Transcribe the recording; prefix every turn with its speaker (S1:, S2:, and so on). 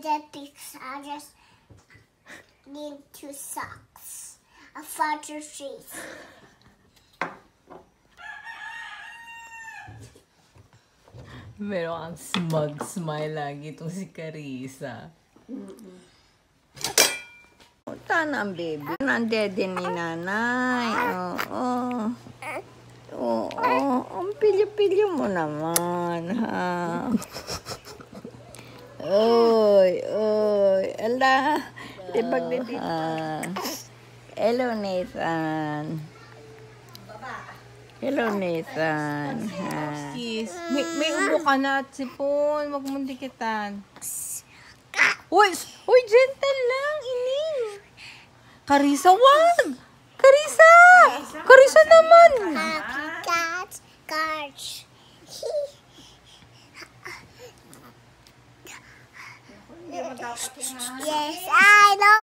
S1: the pics. I just need two socks. A father trees.
S2: Meron kang smug smile lagi itong si Carissa.
S3: Punta na ang baby. Nandede ni nanay. Oo. Oo. Ang pilyo-pilyo mo naman, ha? Oy, oy. Ala. Tibag din dito. Hello, Nathan. Hello, Nathan. Ha?
S2: Kiss. May, may ubo ka na at sipon. Huwag mong dikitan. Uy! Uy, gentle lang. Ining. Carissa, wag! Carissa! Carissa naman!
S1: Happy cats, cards. yes, I know.